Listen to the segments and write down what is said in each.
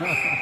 Yeah.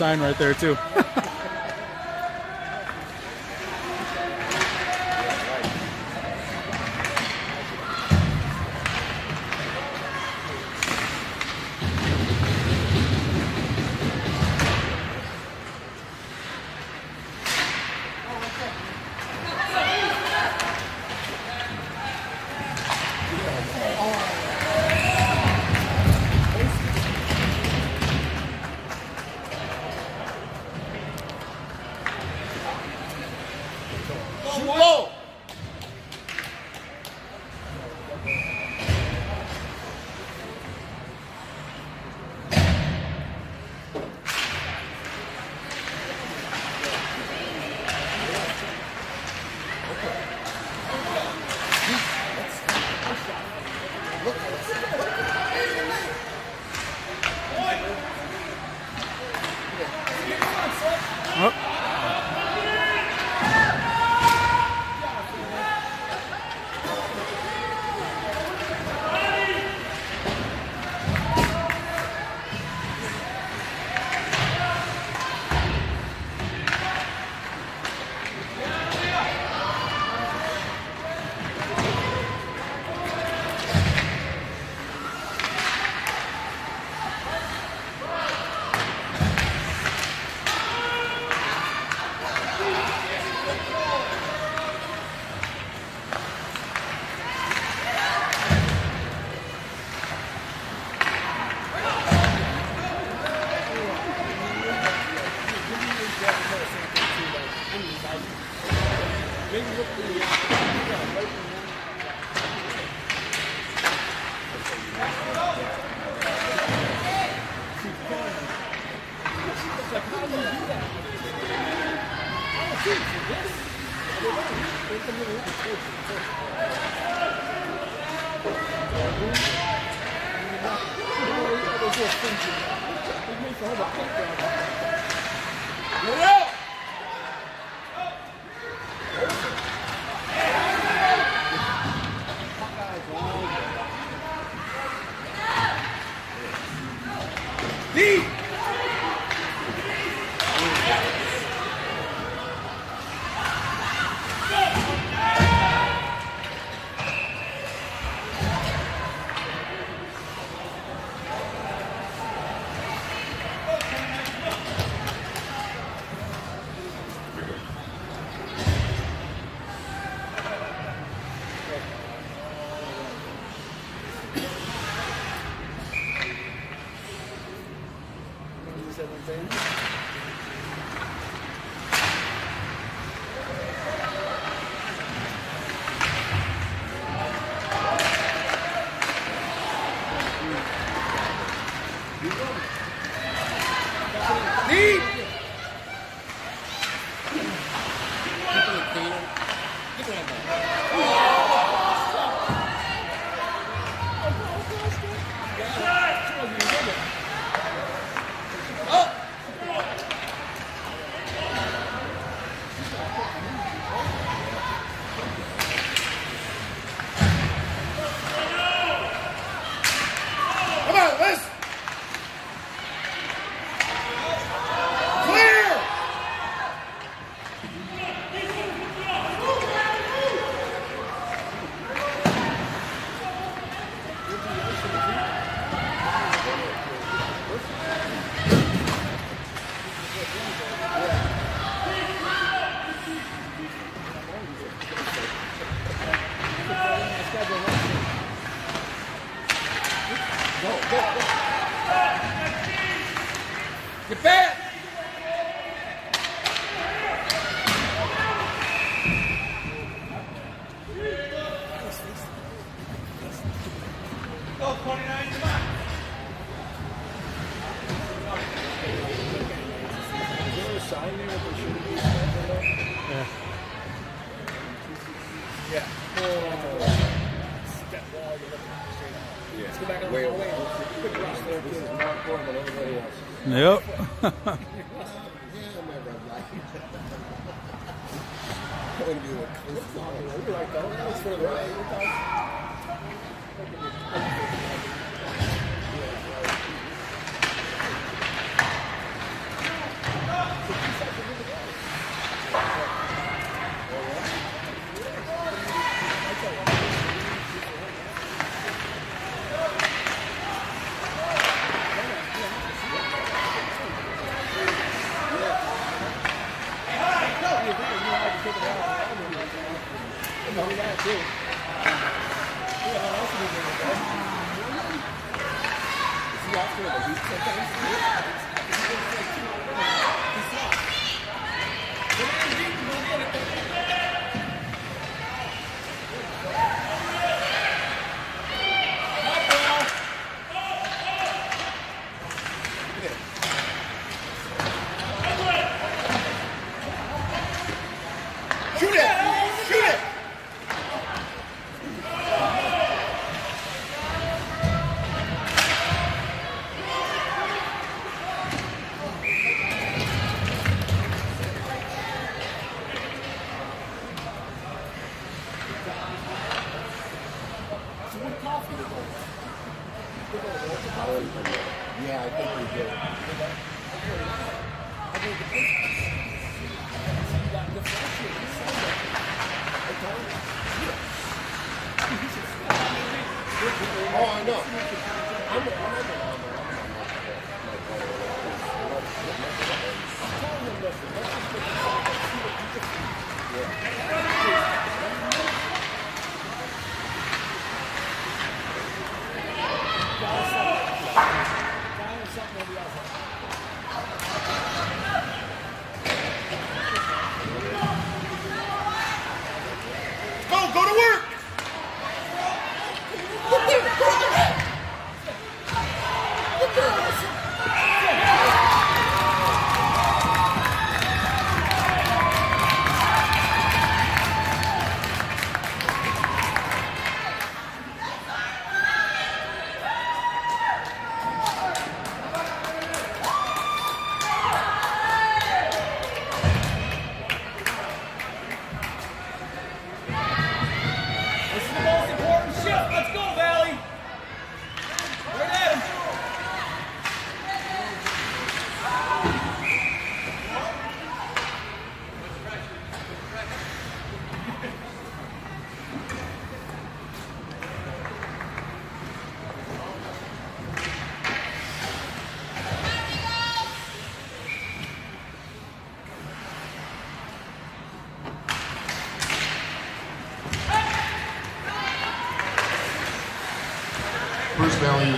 sign right there too.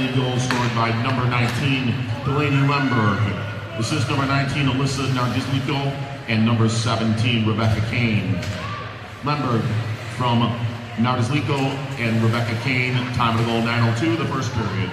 Saturday goal scored by number 19, Delaney Lemberg. Assist number 19, Alyssa Nardisnico, and number 17, Rebecca Kane. Lemberg from Nardisnico and Rebecca Kane, time of the goal 9.02, the first period.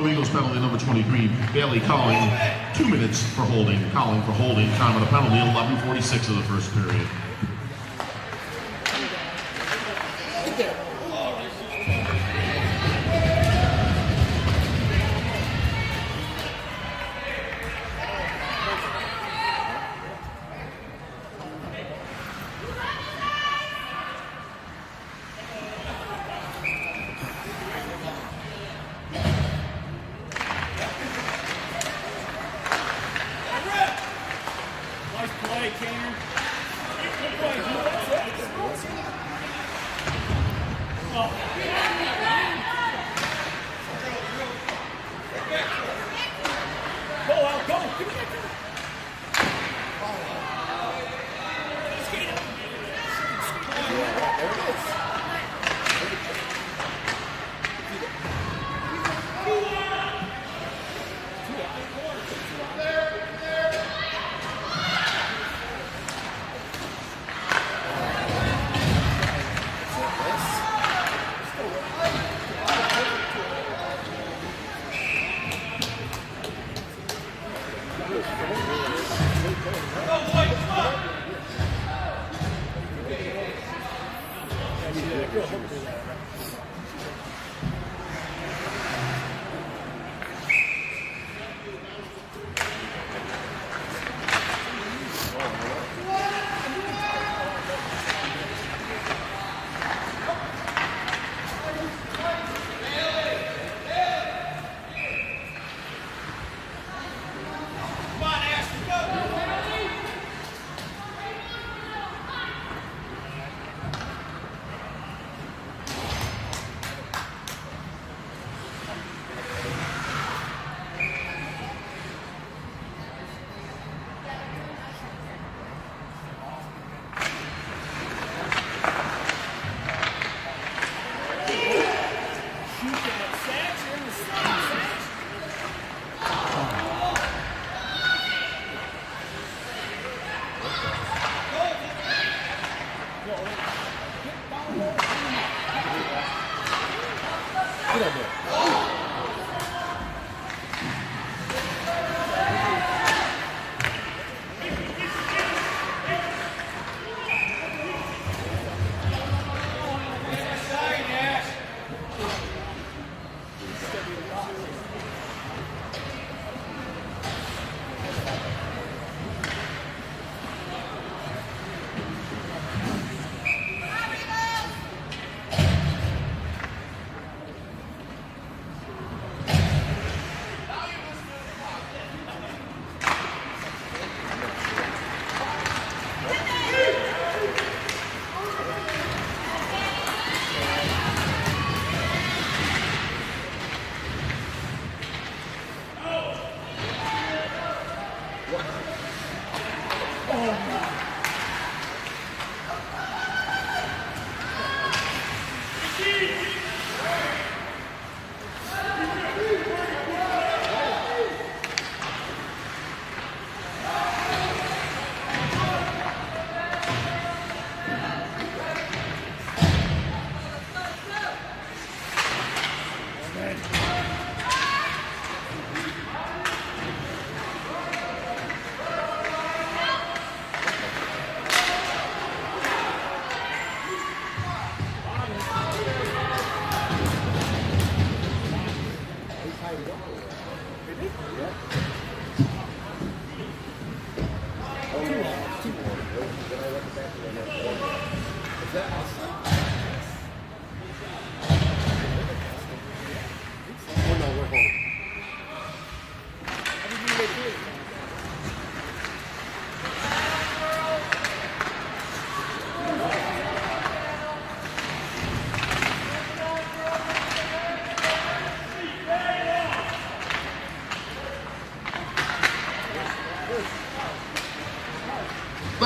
Buffalo Regals penalty number 23, Bailey calling two minutes for holding, calling for holding, time of the penalty, 11.46 of the first period.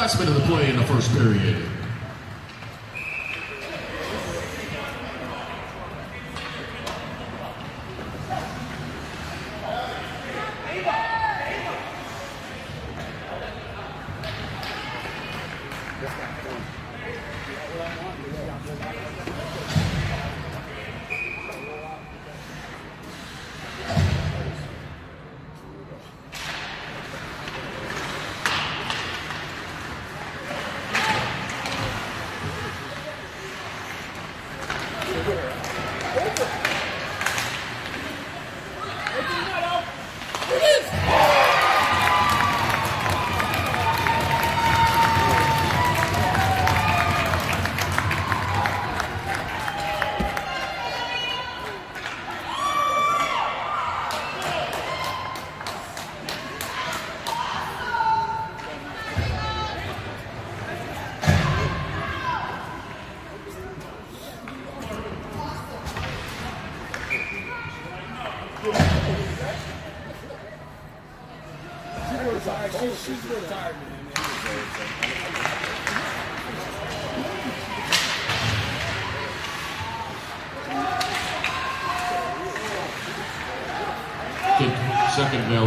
Last minute of the play in the first period.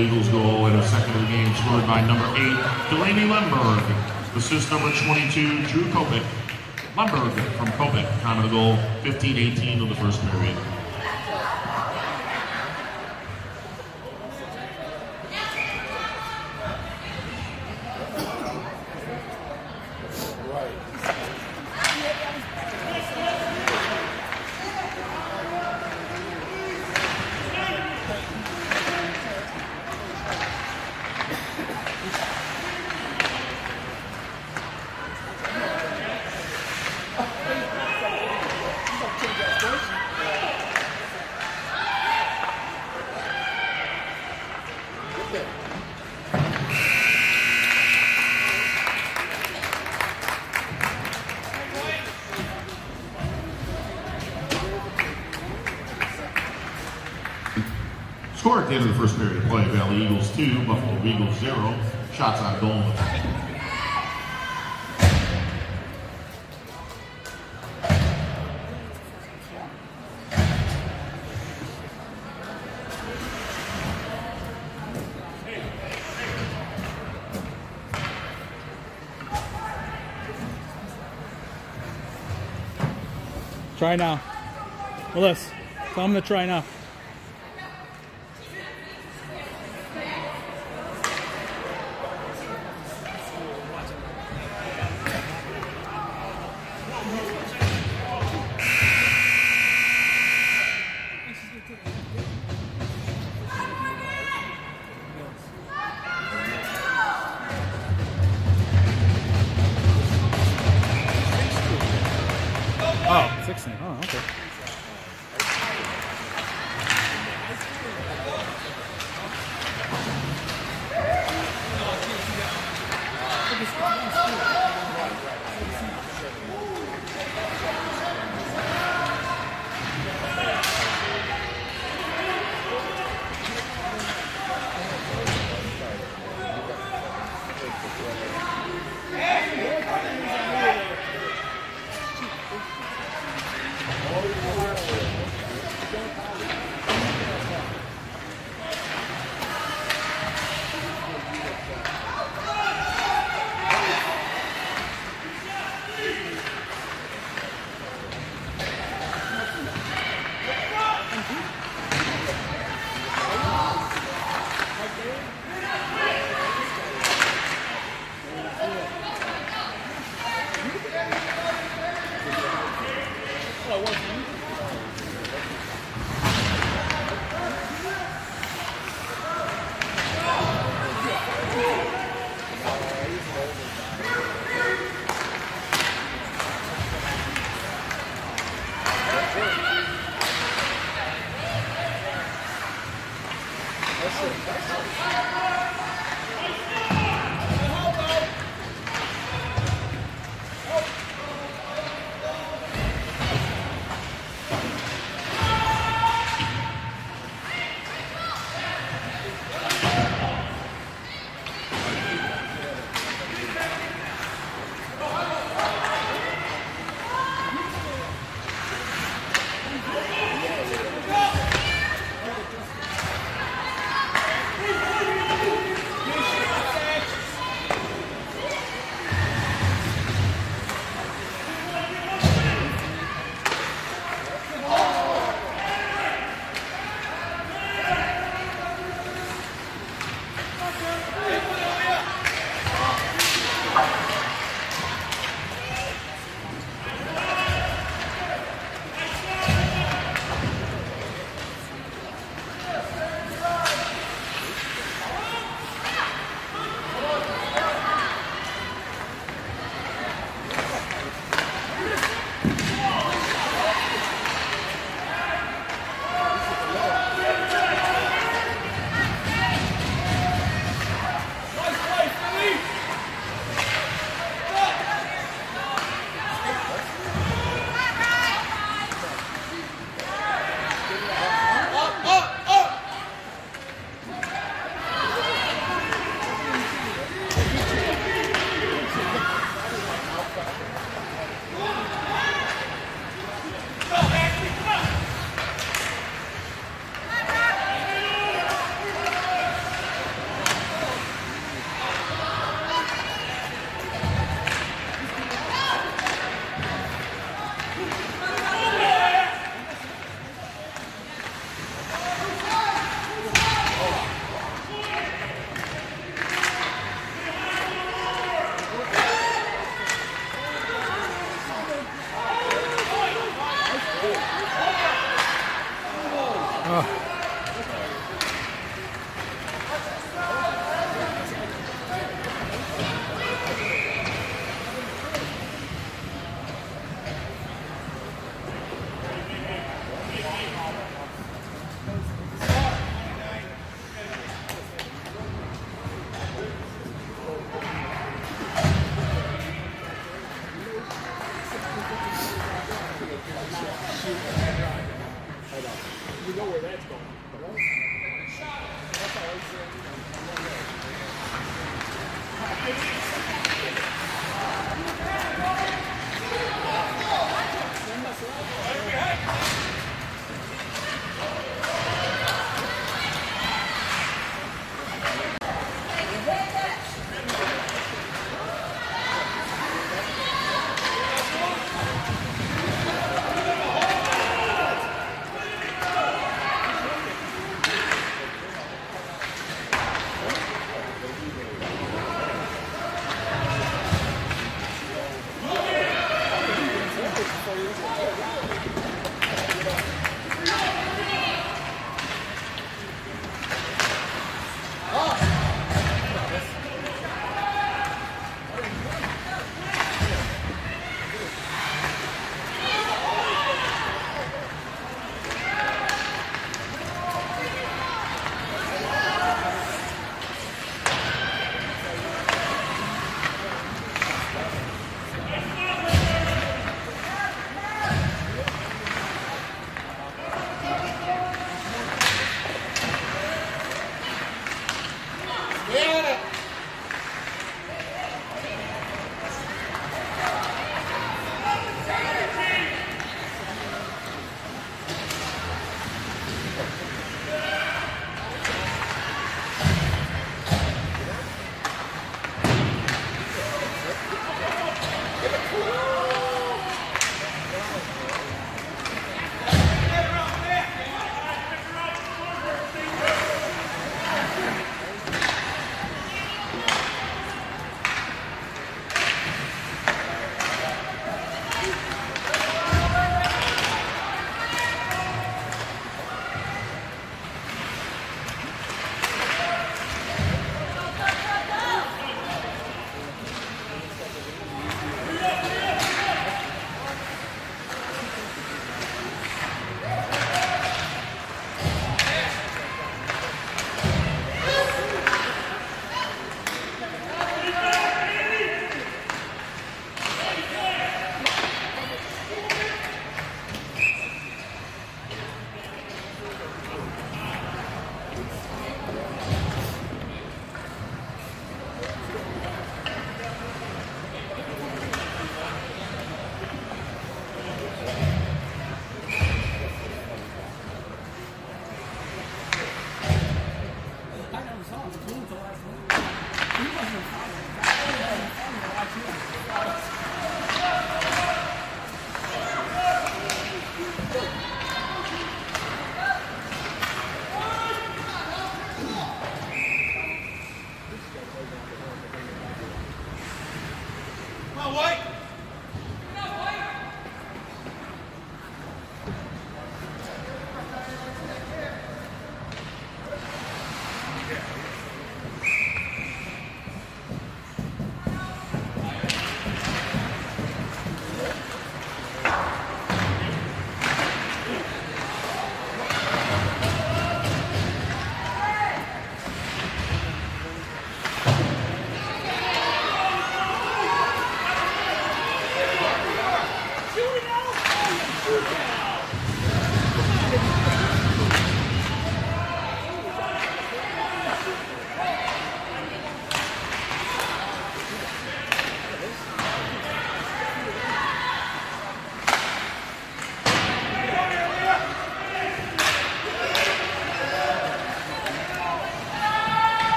Eagles goal and a second of the game scored by number eight, Delaney Lemberg. Assist number 22, Drew Kopic. Lemberg from Kopic. Time of the goal, 15-18 of the first period. Score at the end of the first period of play, Valley Eagles 2, Buffalo Regals 0. Shots on goal. Try now. Willis, tell him to try now.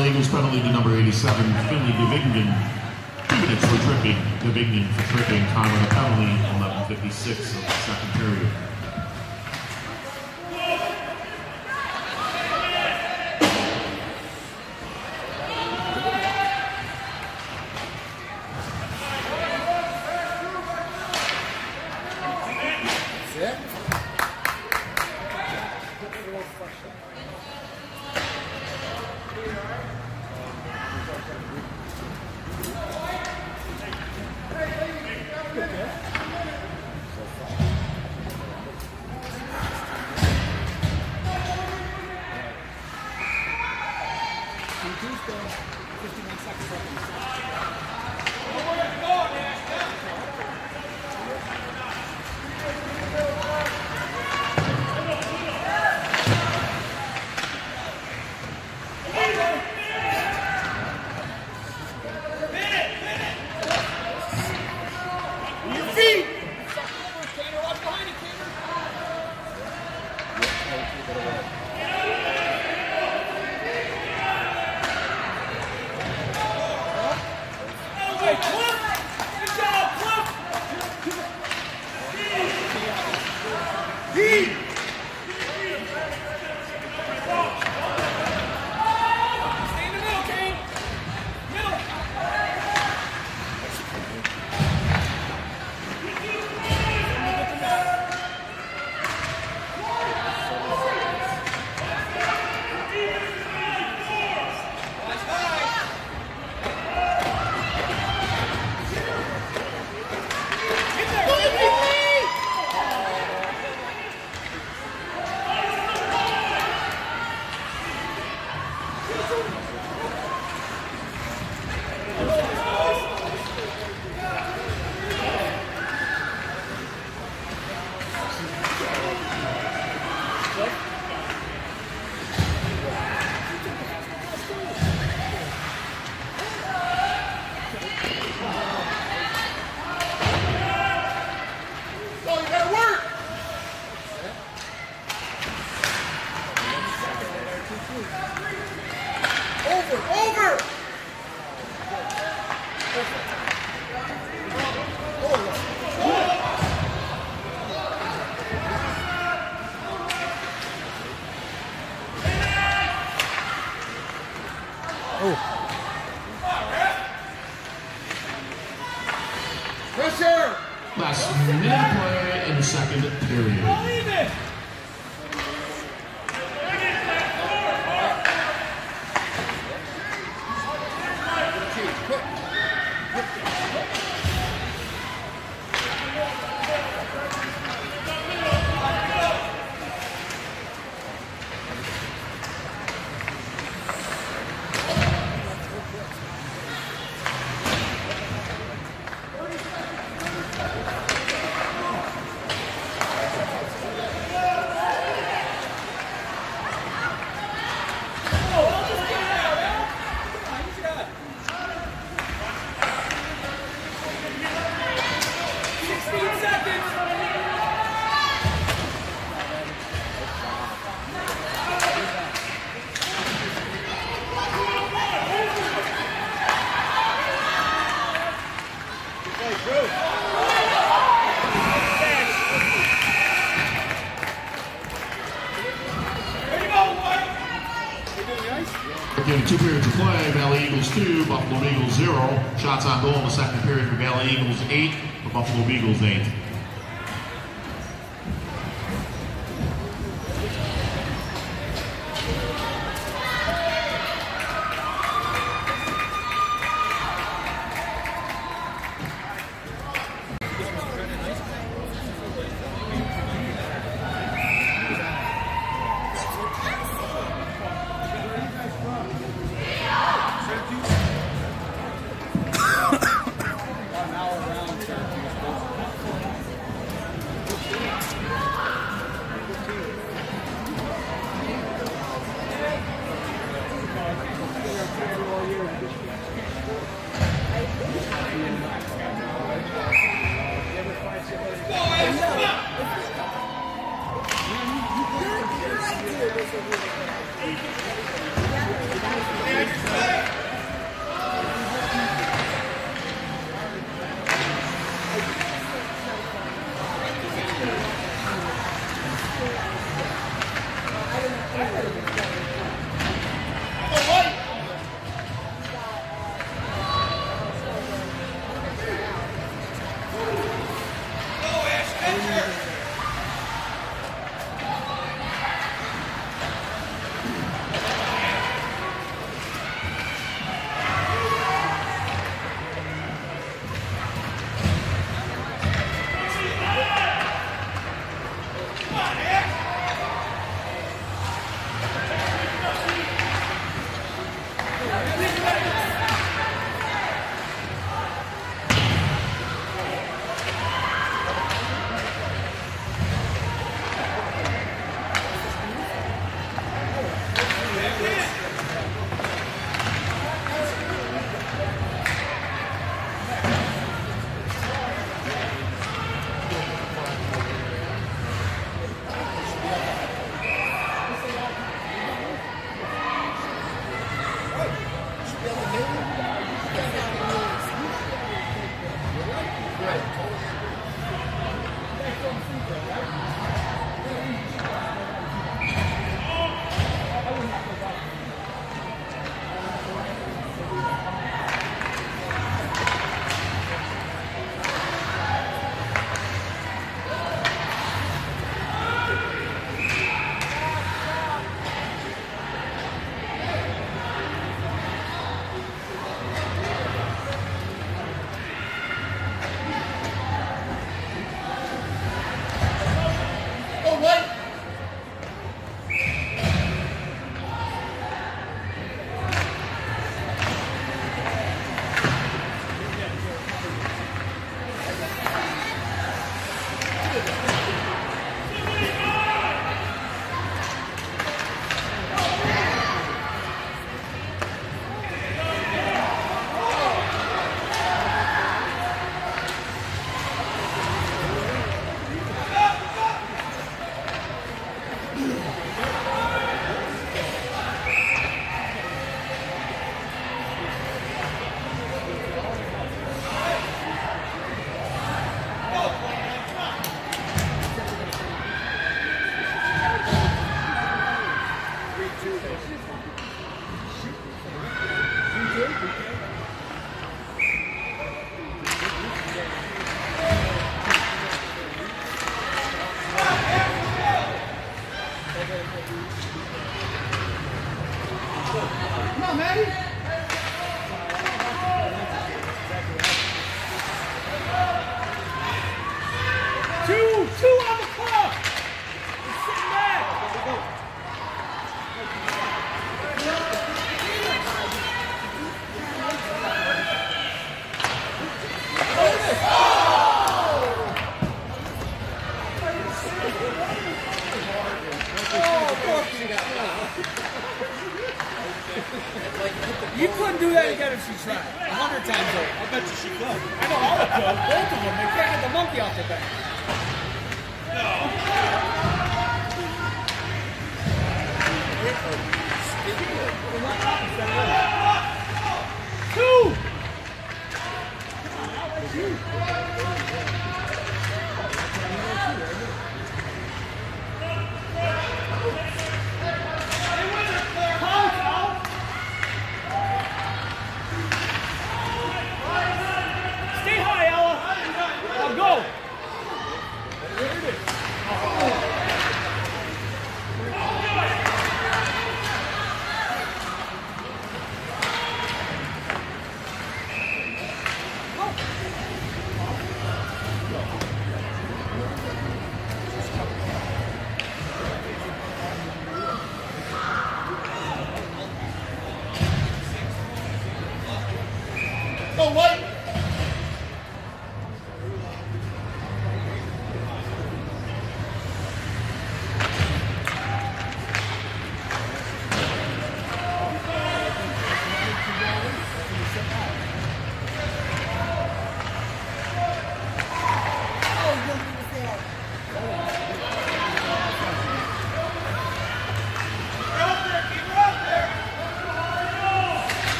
Valley Eagles penalty to number 87, Finley DeVignan. Two minutes for tripping. DeVignan for tripping. Time on the penalty, 11.56 of the second period. Shots on goal in the second period for Valley Eagles 8, for Buffalo Regals 8.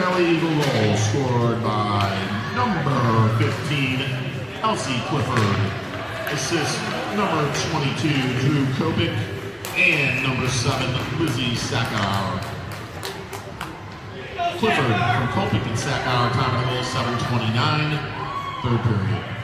Valley eagle goal scored by number 15, Elsie Clifford. Assist number 22, Drew Kopic, and number 7, Lizzie Sackauer. Clifford from Kopic and Sackauer, time of the goal 7.29, third period.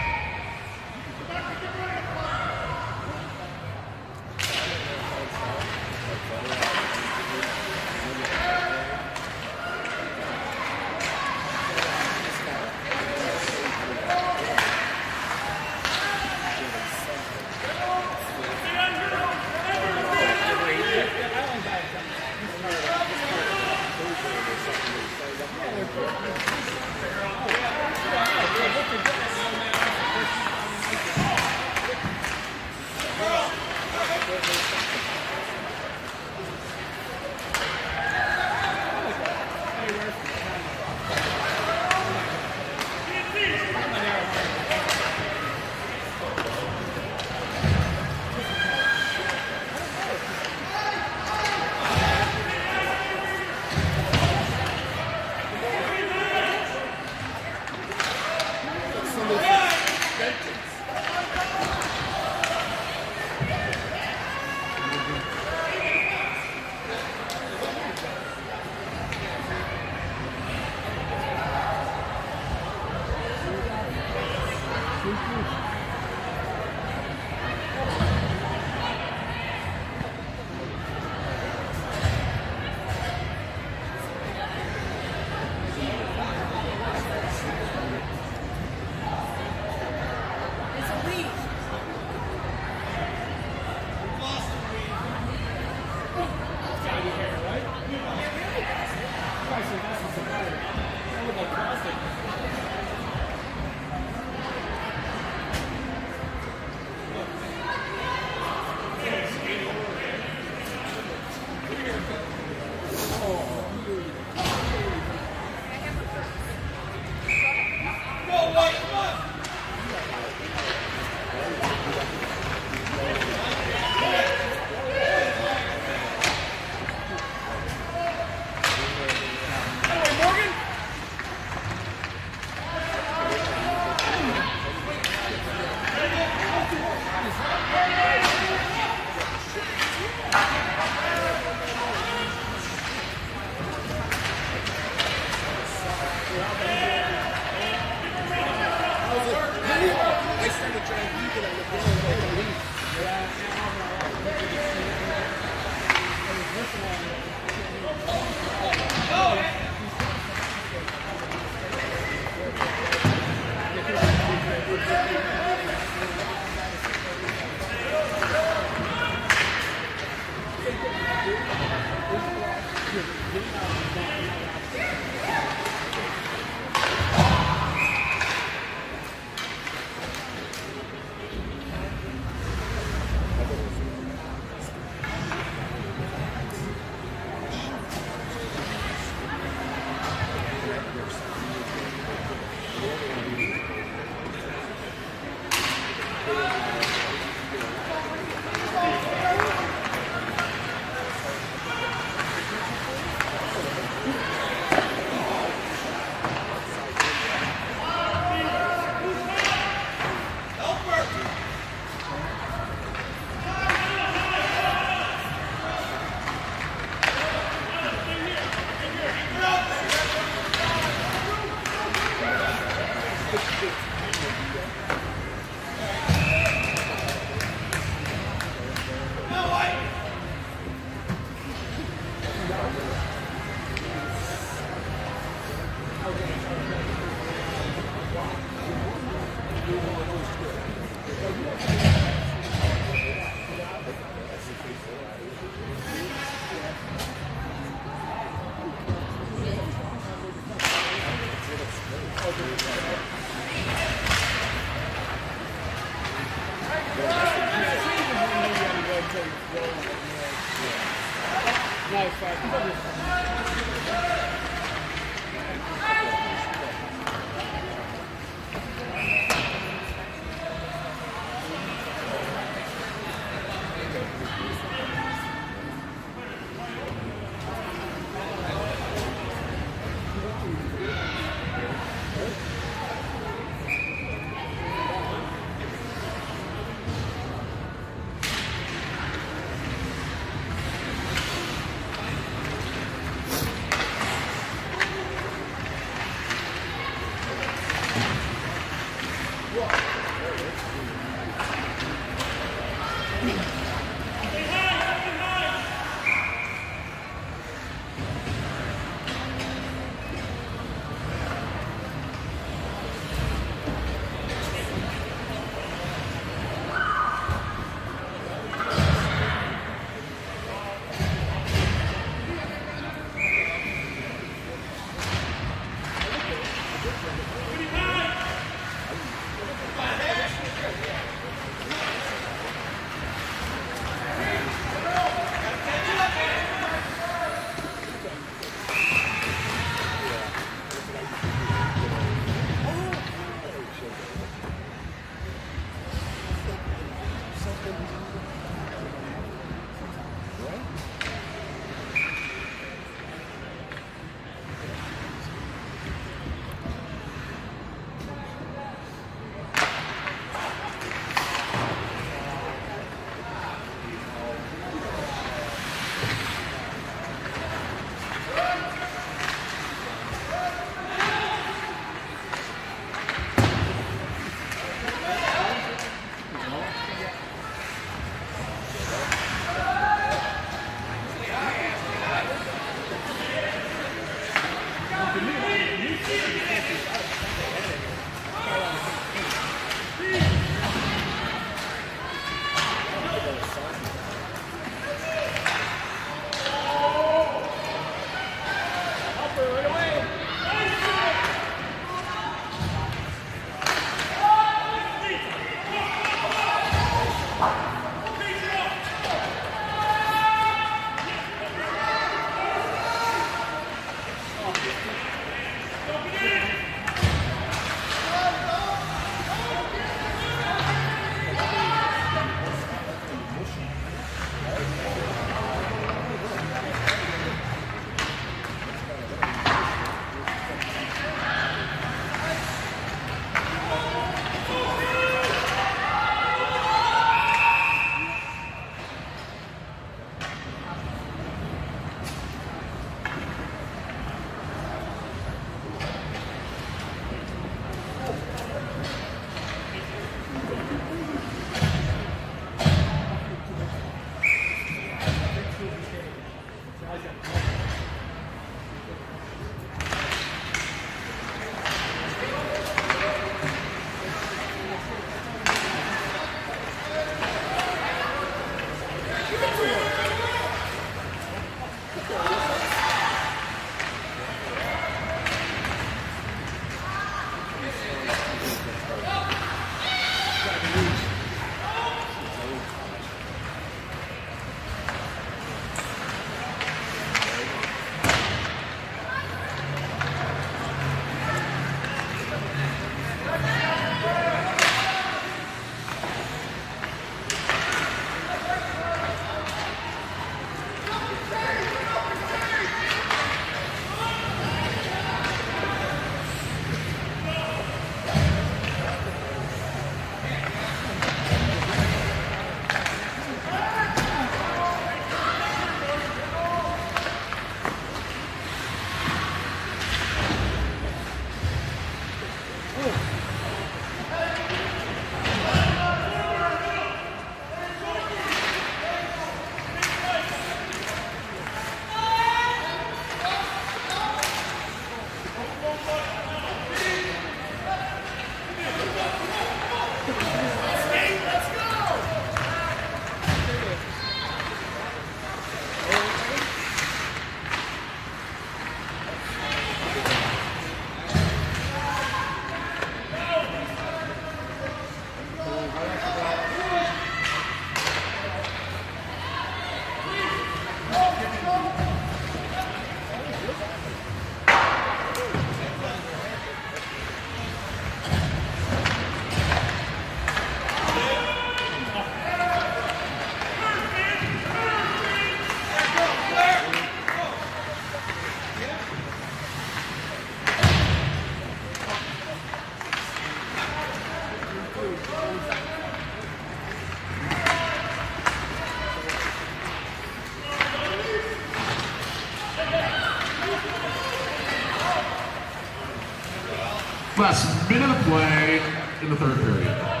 Last minute of play in the third period.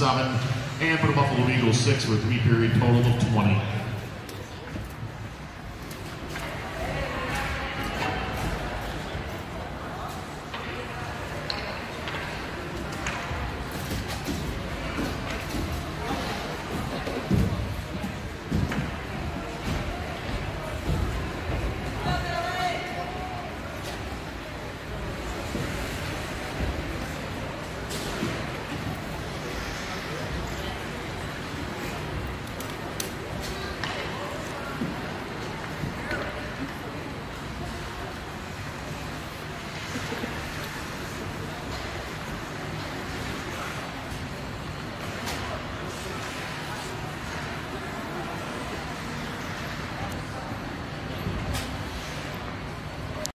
seven, and for the Buffalo Regals, six with